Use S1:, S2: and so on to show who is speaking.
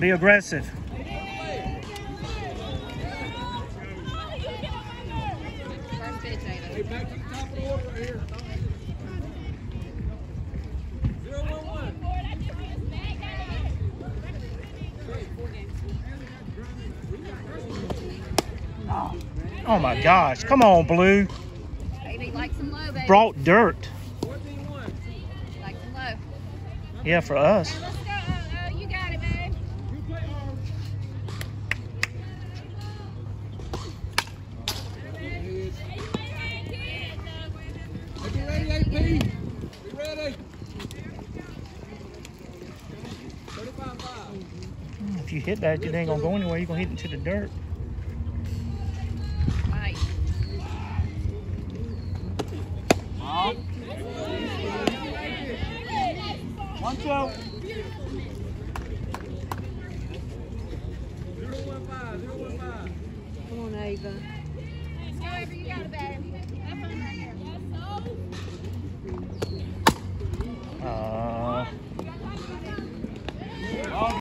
S1: Be aggressive.
S2: First pitch,
S3: Hey,
S2: Aiden.
S3: back to the top of the order right here. Zero one one.
S1: Oh my gosh. Come on, Blue.
S2: Baby, like some low.
S1: Brought dirt.
S2: Like.
S1: Yeah, for us. If you hit that, it ain't gonna go anywhere. You're gonna hit into the dirt.
S2: Right.
S1: One, two.
S3: Zero one five. Zero one five.
S2: Come on, Ava. Go, Ava. You got it, babe.